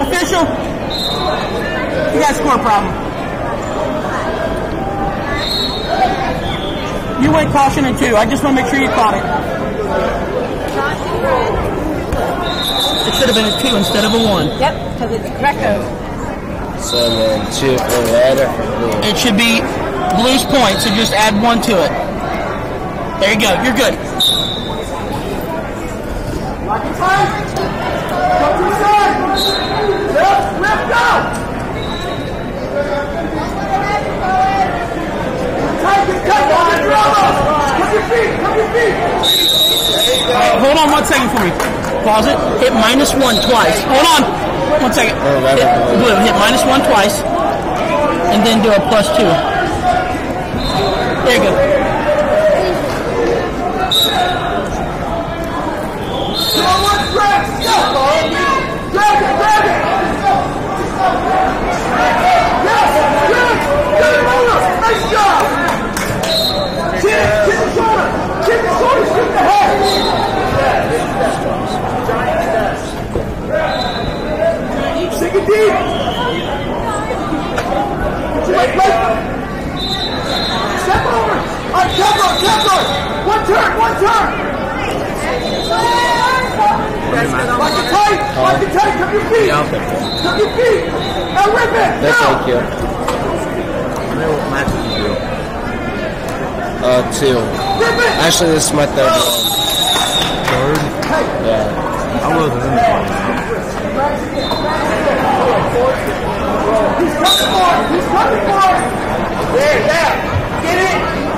Official. You got a score problem. You went caution in two. I just want to make sure you caught it. It should have been a two instead of a one. Yep, because it's Greco. So then two for red or for blue? It should be blue's point, so just add one to it. There you go. You're good. Lock it tight. Go to the side. Left, left, go. Tight, get tight, hold your elbows. Come your feet, come your feet. All right, hold on one second for me. Pause it. Hit minus one twice. Hold on. One second. Oh, Hit, was blue. blue. Hit minus one twice, and then do a plus two. There you go. On cover, cover. One turn, one turn. Lock it tight. Lock it tight. Come your feet. Come your feet. Now rip it. That's Now. thank you. Uh, two. Rip it. Actually, this is my third one. Yeah. He's coming for it. He's coming for it. There, yeah. Get it.